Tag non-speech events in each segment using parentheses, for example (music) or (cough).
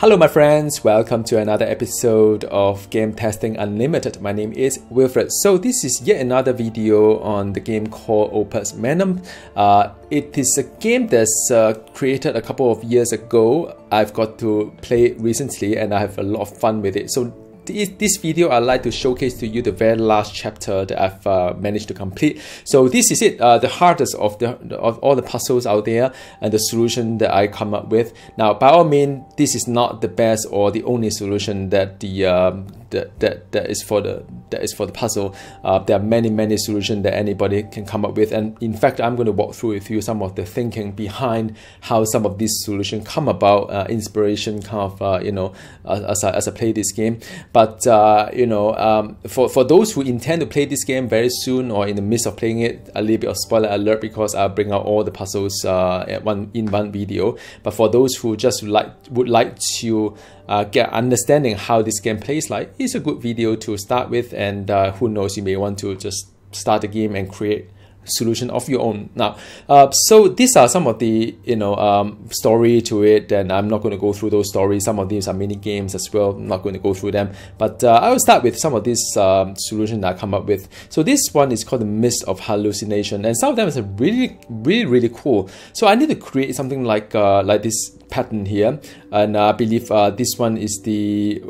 Hello, my friends. Welcome to another episode of Game Testing Unlimited. My name is Wilfrid. So, this is yet another video on the game called Opus Magnum. Uh, it is a game that's uh, created a couple of years ago. I've got to play it recently and I have a lot of fun with it. So, this video I'd like to showcase to you the very last chapter that I've uh, managed to complete. So this is it, uh, the hardest of the of all the puzzles out there and the solution that I come up with. Now by all means, this is not the best or the only solution that the um, that, that, that is for the that is for the puzzle. Uh, there are many many solutions that anybody can come up with, and in fact, I'm going to walk through with you some of the thinking behind how some of these solutions come about, uh, inspiration kind of uh, you know as I, as I play this game. But uh, you know, um, for for those who intend to play this game very soon or in the midst of playing it, a little bit of spoiler alert because I'll bring out all the puzzles uh, one in one video. But for those who just like would like to uh, get understanding how this game plays like, it's a good video to start with. And uh, who knows, you may want to just start the game and create solution of your own. Now, uh, so these are some of the you know um, story to it, and I'm not going to go through those stories. Some of these are mini games as well. I'm not going to go through them, but uh, I will start with some of these um, solutions that I come up with. So this one is called the Mist of Hallucination, and some of them is really, really, really cool. So I need to create something like uh, like this pattern here and I believe uh, this one is the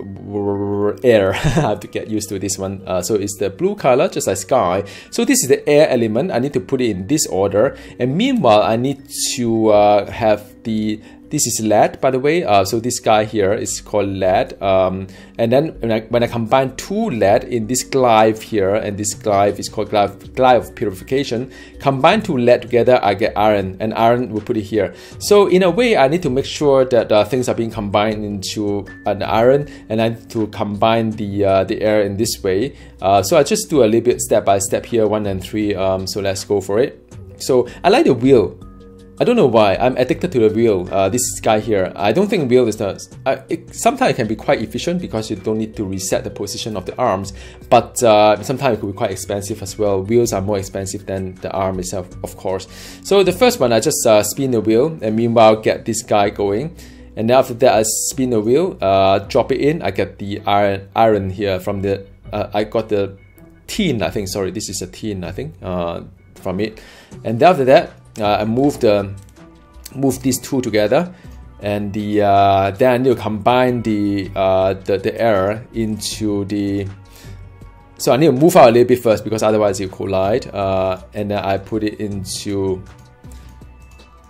air. (laughs) I have to get used to this one. Uh, so it's the blue color just like sky. So this is the air element. I need to put it in this order. And meanwhile I need to uh, have the this is lead, by the way. Uh, so this guy here is called lead. Um, and then when I, when I combine two lead in this glyph here, and this glyph is called glyph, glyph purification, combine two lead together, I get iron, and iron will put it here. So in a way, I need to make sure that uh, things are being combined into an iron, and I need to combine the uh, the air in this way. Uh, so I just do a little bit step by step here, one and three. Um, so let's go for it. So I like the wheel. I don't know why. I'm addicted to the wheel. Uh, this guy here. I don't think wheel is the. Uh, it, sometimes it can be quite efficient because you don't need to reset the position of the arms, but uh, sometimes it could be quite expensive as well. Wheels are more expensive than the arm itself, of course. So the first one, I just uh, spin the wheel and meanwhile get this guy going. And then after that, I spin the wheel, uh, drop it in. I get the iron, iron here from the. Uh, I got the tin. I think. Sorry, this is a tin. I think from it. And after that, I move the move these two together. And the uh, then you combine the, uh, the the air into the so I need to move out a little bit first because otherwise you collide uh, and then I put it into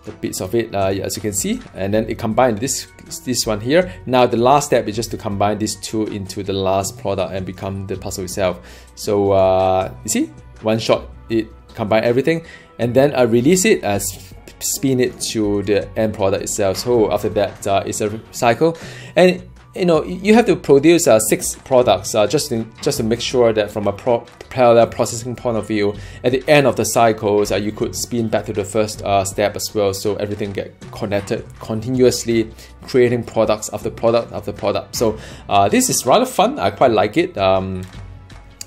the bits of it uh, as you can see. And then it combined this this one here. Now the last step is just to combine these two into the last product and become the puzzle itself. So uh, you see? One shot it combine everything and then I release it as spin it to the end product itself. So after that, uh, it's a cycle, and you know you have to produce uh, six products uh, just to, just to make sure that from a pro parallel processing point of view, at the end of the cycles, uh, you could spin back to the first uh, step as well. So everything get connected continuously, creating products after product after product. So uh, this is rather fun. I quite like it. Um,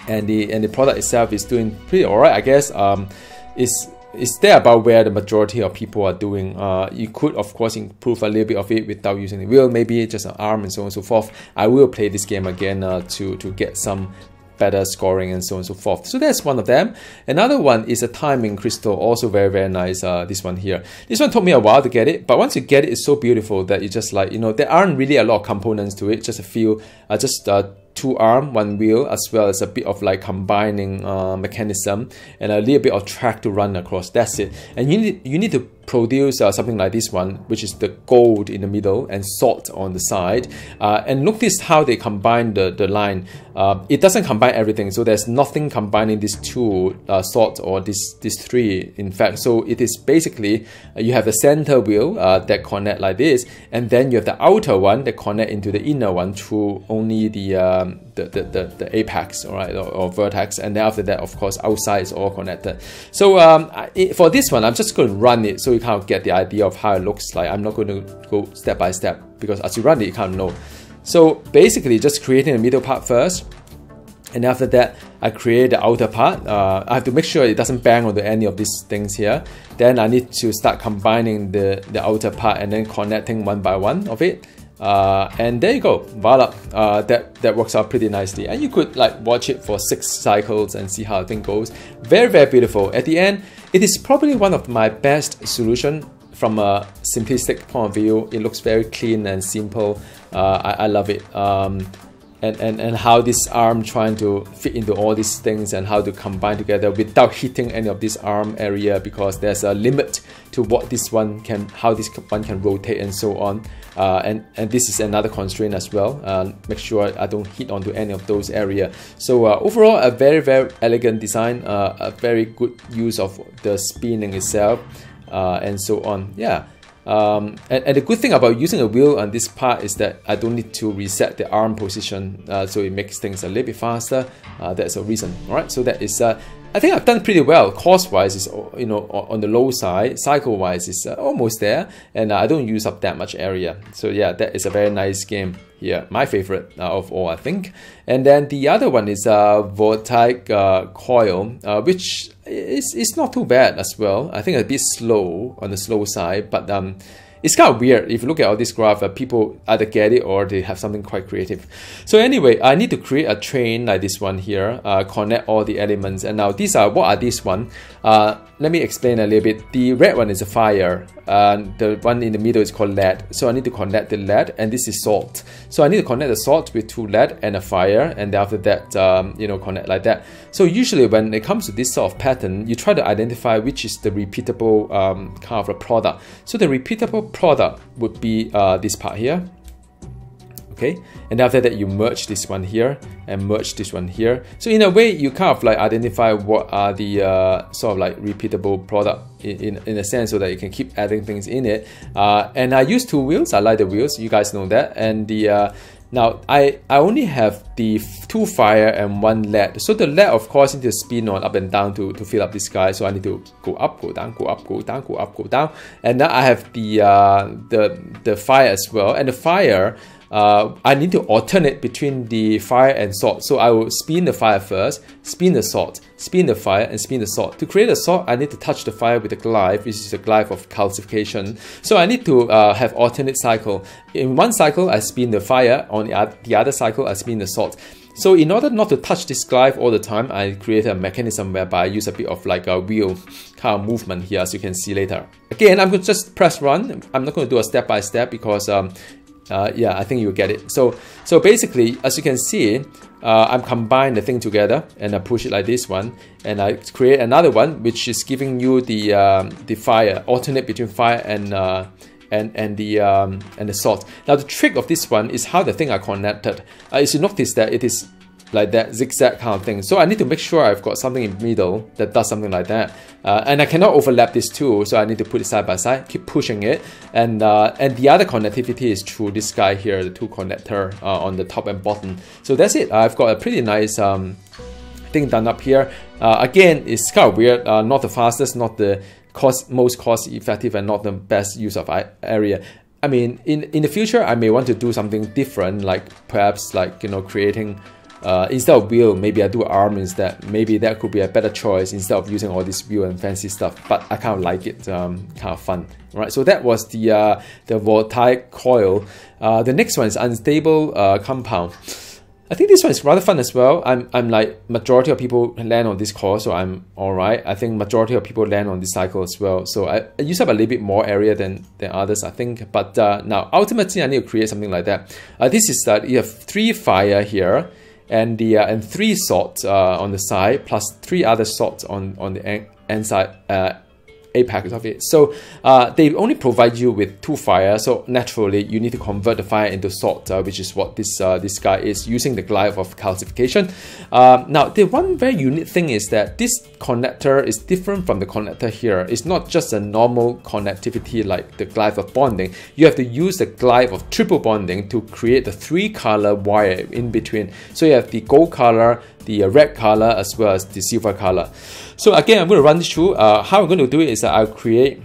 and the and the product itself is doing pretty alright, I guess. Um, it's it's there about where the majority of people are doing. Uh, you could, of course, improve a little bit of it without using the wheel, maybe just an arm and so on and so forth. I will play this game again uh, to, to get some better scoring and so on and so forth. So that's one of them. Another one is a timing crystal, also very, very nice. Uh, this one here. This one took me a while to get it, but once you get it, it's so beautiful that you just like, you know, there aren't really a lot of components to it, just a few, uh, just uh, two arm, one wheel, as well as a bit of like combining uh, mechanism and a little bit of track to run across. That's it. And you need you need to produce uh, something like this one, which is the gold in the middle and salt on the side. Uh, and notice how they combine the, the line. Uh, it doesn't combine everything, so there's nothing combining these two uh, salt or these, these three, in fact. So it is basically, uh, you have the center wheel uh, that connect like this, and then you have the outer one that connect into the inner one through only the, um, the, the, the, the, apex, all right, or, or, vertex. And then after that, of course, outside is all connected. So um, I, for this one, I'm just going to run it so you kind of get the idea of how it looks like. I'm not going to go step by step because as you run it, you can't know. So basically just creating the middle part first. And after that, I create the outer part. Uh, I have to make sure it doesn't bang onto any of these things here. Then I need to start combining the, the outer part and then connecting one by one of it. Uh, and there you go, voila, uh, that, that works out pretty nicely. And you could like watch it for six cycles and see how the thing goes. Very, very beautiful. At the end, it is probably one of my best solution from a simplistic point of view. It looks very clean and simple. Uh, I, I, love it. Um, and, and, and how this arm trying to fit into all these things and how to combine together without hitting any of this arm area because there's a limit to what this one can, how this one can rotate and so on. Uh, and, and this is another constraint as well. Uh, make sure I don't hit onto any of those area. So uh, overall, a very, very elegant design, uh, a very good use of the spinning itself uh, and so on. Yeah. Um, and, and, the good thing about using a wheel on this part is that I don't need to reset the arm position, so it makes things a little bit faster. That's a reason. All right, so that is I think I've done pretty well. Cost-wise is you know on the low side. Cycle-wise is uh, almost there, and uh, I don't use up that much area. So yeah, that is a very nice game here. My favorite uh, of all, I think. And then the other one is uh, Voltaic uh, Coil, uh, which is is not too bad as well. I think a bit slow on the slow side, but um, it's kind of weird. If you look at all this graph uh, people either get it or they have something quite creative. So anyway i need to create a train like this one here uh, connect all the elements. And now these are what are these one? Uh, let me explain a little bit. The red one is a fire and the one in the middle is called lead. So i need to connect the lead and this is salt. So i need to connect the salt with two lead and a fire and after that um, you know connect like that. So usually when it comes to this sort of pattern you try to identify which is the repeatable um, kind of a product. So the repeatable product would be uh, this part here. Okay? And after that you merge this one here and merge this one here. So in a way you kind of like identify what are the uh, sort of like repeatable product in, in, in, a sense so that you can keep adding things in it. Uh, and I use two wheels. I like the wheels. You guys know that. And the uh, now, I, I only have the two fire and one lead. So the lead, of course, need to spin on up and down to, to fill up this guy. So I need to go up, go down, go up, go down, go up, go down. And now I have the uh, the the fire as well. And the fire, uh, I need to alternate between the fire and salt. So I will spin the fire first, spin the salt, spin the fire, and spin the salt. To create a salt, I need to touch the fire with a glaive, which is a glaive of calcification. So I need to uh, have alternate cycle. In one cycle, I spin the fire. On the other cycle, I spin the salt. So in order not to touch this glaive all the time, I create a mechanism whereby I use a bit of like a wheel kind of movement here as you can see later. Again, I'm going to just press run. I'm not going to do a step by step because um, uh, yeah, I think you get it. So, so basically, as you can see, uh, I'm combine the thing together and I push it like this one, and I create another one which is giving you the um, the fire alternate between fire and uh, and and the um, and the salt. Now the trick of this one is how the thing are connected. Uh, as you notice that it is like that zigzag kind of thing. So I need to make sure I've got something in the middle that does something like that. Uh, and I cannot overlap these two, so I need to put it side by side, keep pushing it. And uh, and the other connectivity is through this guy here, the two connector uh, on the top and bottom. So that's it. I've got a pretty nice um, thing done up here. Uh, again, it's kind of weird, uh, not the fastest, not the cost most cost effective and not the best use of area. I mean, in, in the future, I may want to do something different, like perhaps like, you know, creating uh, instead of wheel, maybe I do arm instead. Maybe that could be a better choice instead of using all this wheel and fancy stuff. But I kind of like it, um, kind of fun. Right, so that was the uh, the voltaic coil. Uh, the next one is unstable uh, compound. I think this one is rather fun as well. I'm, I'm like majority of people land on this core, so I'm all right. I think majority of people land on this cycle as well. So I, I use up a little bit more area than, than others, I think. But uh, now ultimately, I need to create something like that. Uh, this is that you have three fire here and the uh, and three salts uh, on the side plus three other salts on on the end side uh, apex of it. So uh, they only provide you with two fire. So naturally, you need to convert the fire into salt, uh, which is what this uh, this guy is using the glaive of calcification. Um, now, the one very unique thing is that this connector is different from the connector here. It's not just a normal connectivity like the glaive of bonding. You have to use the glaive of triple bonding to create the three color wire in between. So you have the gold color, the red color, as well as the silver color. So again, I'm going to run this through. Uh, how I'm going to do it is I'll create,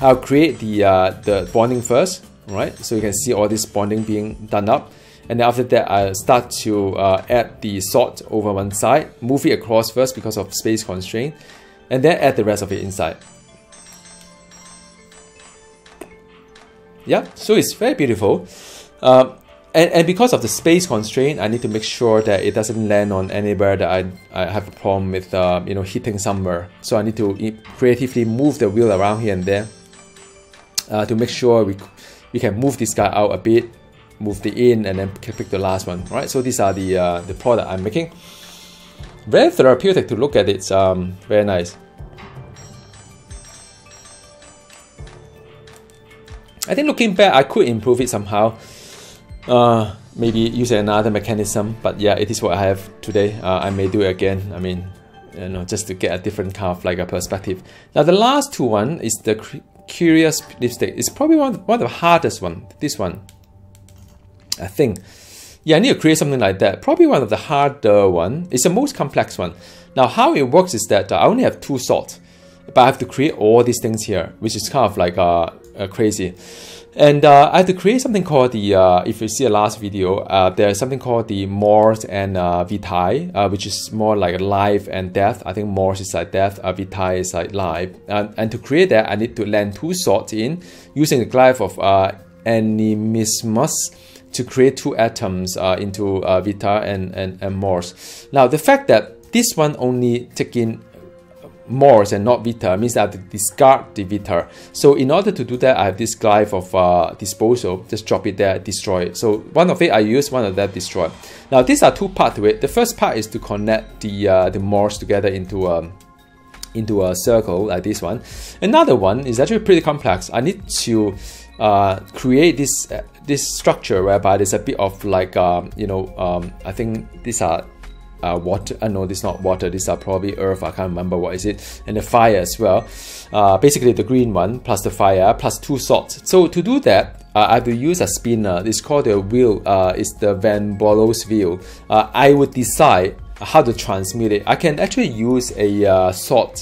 I'll create the uh, the bonding first, right? So you can see all this bonding being done up. And after that, I start to uh, add the salt over one side, move it across first because of space constraint, and then add the rest of it inside. Yeah, so it's very beautiful. Um, and, and because of the space constraint, I need to make sure that it doesn't land on anywhere that I, I have a problem with, uh, you know, hitting somewhere. So I need to creatively move the wheel around here and there uh, to make sure we, we can move this guy out a bit, move the in, and then pick the last one. Right. So these are the uh, the product I'm making. Very therapeutic to look at. It's um, very nice. I think looking back, I could improve it somehow. Uh, maybe use another mechanism, but yeah, it is what I have today. Uh, I may do it again. I mean, you know, just to get a different kind of like a perspective. Now the last two one is the curious lipstick. It's probably one one of the hardest one. This one, I think. Yeah, I need to create something like that. Probably one of the harder one. It's the most complex one. Now, how it works is that I only have two sorts, but I have to create all these things here, which is kind of like uh, uh crazy. And uh, I had to create something called the, uh, if you see the last video, uh, there's something called the Mors and uh, Vitae, uh, which is more like life and death. I think Mors is like death, uh, Vitae is like life. And, and to create that, I need to land two swords in using the glyph of Animismus to create two atoms into Vita and, and, and Mors. Now, the fact that this one only take in Mors and not Vita means I have to discard the Vita. So in order to do that, I have this glyph of uh, disposal. Just drop it there, destroy it. So one of it I use, one of that destroy. Now these are two parts to it. The first part is to connect the uh, the Mors together into um, into a circle like this one. Another one is actually pretty complex. I need to uh, create this uh, this structure whereby there's a bit of like um, you know um, I think these are uh, water. Uh, know this is not water. These are probably earth. I can't remember what is it. And the fire as well. Uh, basically the green one plus the fire plus two salts. So to do that, uh, I have to use a spinner. It's called the wheel. Uh, it's the Van Berlo's wheel. Uh, I would decide how to transmit it. I can actually use a uh, sword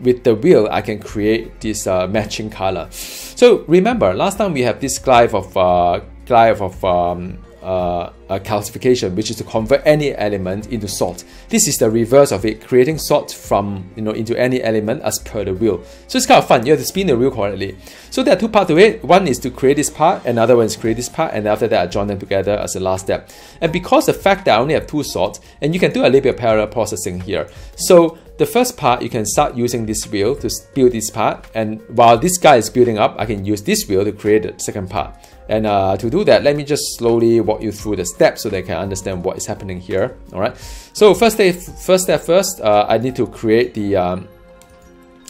with the wheel, I can create this uh, matching color. So remember, last time we have this glyph of uh, glyph of um, uh, calcification, which is to convert any element into salt. This is the reverse of it, creating salt from you know into any element as per the wheel. So it's kind of fun. You have to spin the wheel correctly. So there are two parts to it. One is to create this part, another one is create this part, and after that I join them together as the last step. And because the fact that I only have two salts, and you can do a little bit of parallel processing here. So the first part, you can start using this wheel to build this part. And while this guy is building up, I can use this wheel to create the second part. And uh, to do that, let me just slowly walk you through the steps so they can understand what is happening here. All right. So first step, first step first, uh, I need to create the. Um,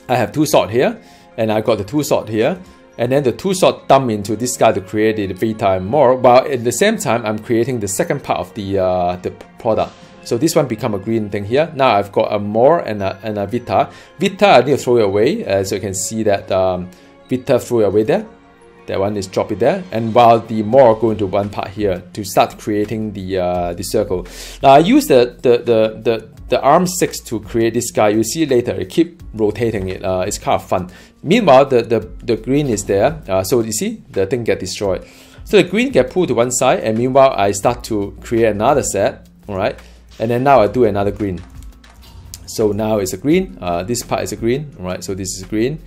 I have two sort here, and I got the two sort here, and then the two sort dump into this guy to create the Vita and Mors. While at the same time, I'm creating the second part of the uh, the product. So this one become a green thing here. Now I've got a Mors and a, and a Vita. Vita I need to throw it away, so you can see that um, Vita threw it away there that one is drop it there. And while the Mors go into one part here to start creating the uh, the circle. Now I use the the the the, the arm 6 to create this guy. You see later I keep rotating it. Uh, it's kind of fun. Meanwhile the the, the green is there. Uh, so you see the thing get destroyed. So the green get pulled to one side and meanwhile I start to create another set all right and then now I do another green. So now it's a green. Uh, this part is a green all right so this is green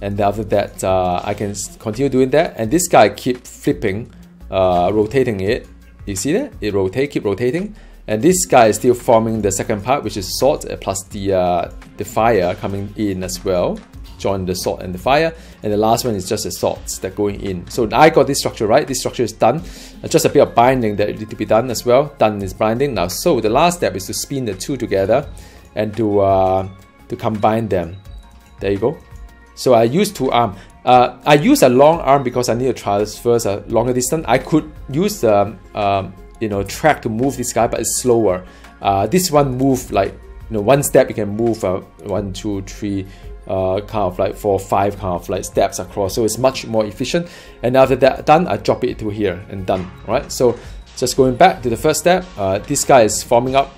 and after that uh, I can continue doing that. And this guy keep flipping uh, rotating it. You see that? It rotate keep rotating. And this guy is still forming the second part which is salt uh, plus the uh, the fire coming in as well. Join the salt and the fire. And the last one is just the salts that going in. So I got this structure right. This structure is done. Uh, just a bit of binding that need to be done as well. Done is binding. Now so the last step is to spin the two together and to uh, to combine them. There you go so I use two arm. Uh, I use a long arm because I need to traverse a longer distance. I could use the um, you know track to move this guy, but it's slower. Uh, this one move like you know one step you can move uh, one, two, three, uh, kind of like four, five kind of like steps across. So it's much more efficient. And after that done, I drop it to here and done. Right. So just going back to the first step, uh, this guy is forming up.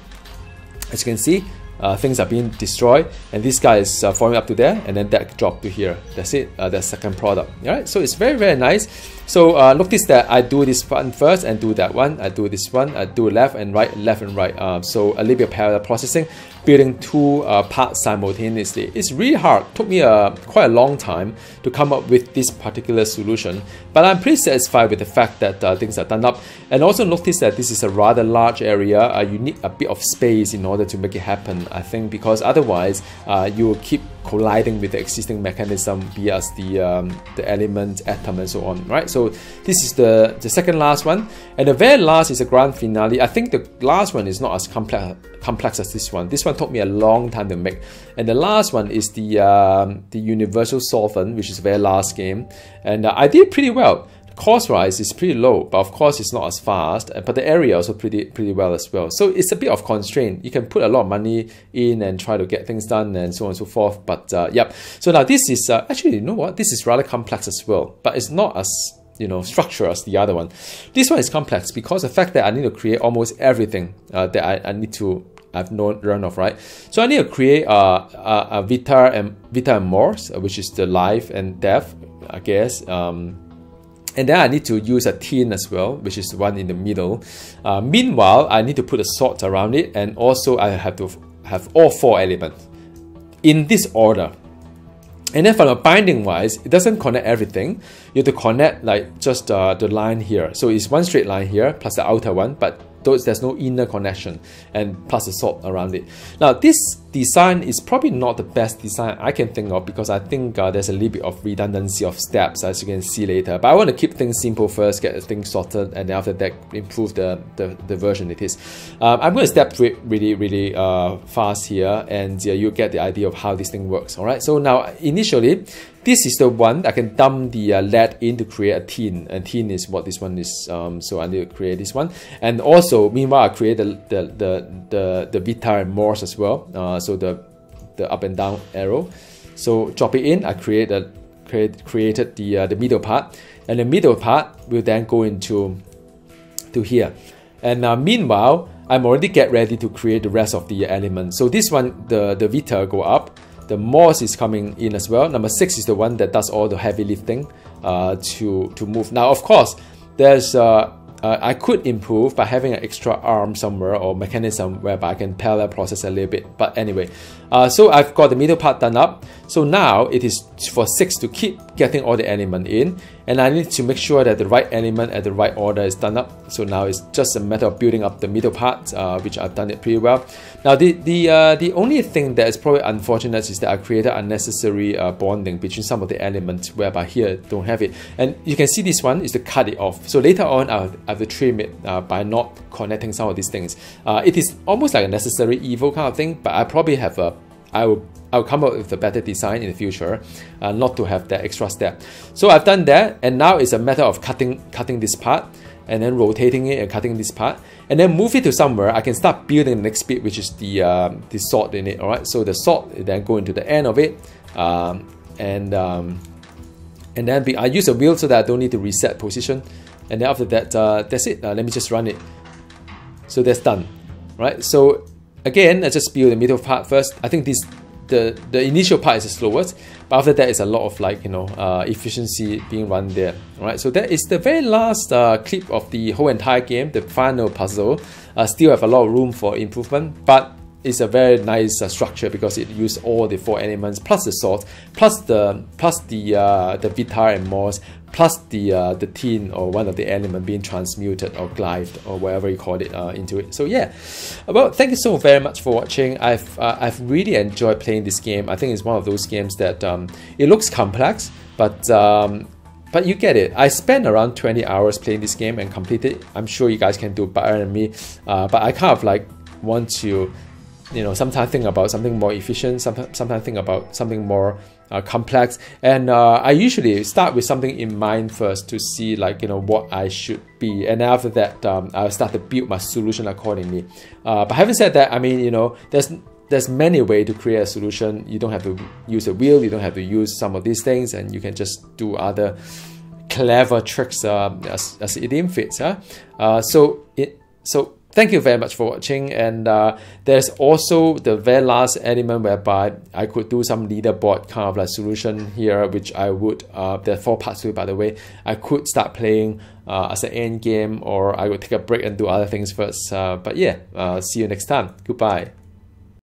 As you can see, uh, things are being destroyed and this guy is uh, falling up to there and then that drop to here. That's it uh, the second product. All right so it's very very nice. So uh, notice that I do this one first and do that one. I do this one I do left and right left and right uh, so a little bit of parallel processing building two uh, parts simultaneously. It's really hard. Took me a, quite a long time to come up with this particular solution, but I'm pretty satisfied with the fact that uh, things are done up. And also notice that this is a rather large area. Uh, you need a bit of space in order to make it happen, I think, because otherwise uh, you will keep colliding with the existing mechanism, as the um, the element, atom, and so on, right? So this is the, the second last one. And the very last is a grand finale. I think the last one is not as complex complex as this one. This one took me a long time to make. And the last one is the um, the universal solvent, which is the very last game. And uh, I did pretty well cost rise is pretty low, but of course it's not as fast, uh, but the area also pretty pretty well as well. So it's a bit of constraint. You can put a lot of money in and try to get things done and so on and so forth. But uh, yep. So now this is uh, actually, you know what? This is rather complex as well, but it's not as you know structure as the other one. This one is complex because the fact that I need to create almost everything uh, that I, I need to I've known run off, right? So I need to create a, a, a Vita and Vita and Mors, which is the life and death, I guess. Um, and then I need to use a tin as well, which is the one in the middle. Uh, meanwhile, I need to put a salt around it, and also I have to have all four elements in this order. And then from a binding wise, it doesn't connect everything. You have to connect like just uh, the line here. So it's one straight line here plus the outer one, but those, there's no inner connection and plus the salt around it. Now this design is probably not the best design I can think of because I think uh, there's a little bit of redundancy of steps as you can see later. But I want to keep things simple first, get the things sorted, and then after that improve the, the, the version it is. Um, I'm going to step through it really, really uh, fast here and uh, you get the idea of how this thing works. Alright, so now initially this is the one I can dump the uh, lead in to create a tin and tin is what this one is um, so I need to create this one and also meanwhile I create the the the the, the Vita and Mors as well uh, so the the up and down arrow. So drop it in I create a create, created the uh, the middle part. And the middle part will then go into to here. And uh, meanwhile I'm already get ready to create the rest of the elements so this one the the Vita go up. The Mors is coming in as well. Number six is the one that does all the heavy lifting uh, to, to move. Now, of course, there's uh, uh, I could improve by having an extra arm somewhere or mechanism whereby I can parallel process a little bit. But anyway, uh, so I've got the middle part done up. So now it is for 6 to keep getting all the element in and I need to make sure that the right element at the right order is done up. So now it's just a matter of building up the middle part, uh, which I've done it pretty well. Now the the uh, the only thing that is probably unfortunate is that I created unnecessary uh, bonding between some of the elements whereby here don't have it. And you can see this one is to cut it off. So later on I'll have to trim it uh, by not connecting some of these things. Uh, it is almost like a necessary evil kind of thing, but I probably have a I will I'll come up with a better design in the future, uh, not to have that extra step. So I've done that, and now it's a matter of cutting cutting this part, and then rotating it and cutting this part, and then move it to somewhere. I can start building the next bit, which is the uh, the salt in it. All right, so the salt then go into the end of it, um, and um, and then be, I use a wheel so that I don't need to reset position, and then after that, uh, that's it. Uh, let me just run it. So that's done, right? So again, I just build the middle part first. I think this the the initial part is the slowest, but after that is a lot of like you know uh, efficiency being run there. Right, so that is the very last uh, clip of the whole entire game, the final puzzle. Uh, still have a lot of room for improvement, but it's a very nice uh, structure because it used all the four elements plus the salt plus the plus the uh, the Vita and Mors plus the uh, the tin or one of the element being transmuted or glided or whatever you call it uh, into it. So yeah, well, thank you so very much for watching. I've uh, I've really enjoyed playing this game. I think it's one of those games that um, it looks complex, but um, but you get it. I spent around 20 hours playing this game and completed it. I'm sure you guys can do better than me, uh, but I kind of like want to you know sometimes think about something more efficient sometimes sometimes think about something more uh, complex. And uh, i usually start with something in mind first to see like you know what i should be. And after that um, i'll start to build my solution accordingly. Uh, but having said that i mean you know there's there's many ways to create a solution. You don't have to use a wheel. You don't have to use some of these things. And you can just do other clever tricks uh, as, as it fits huh? Uh, so it so Thank you very much for watching and uh, there's also the very last element whereby I could do some leaderboard kind of like solution here which I would, uh, there are four parts to it by the way, I could start playing uh, as an end game or I would take a break and do other things first. Uh, but yeah, uh, see you next time. Goodbye.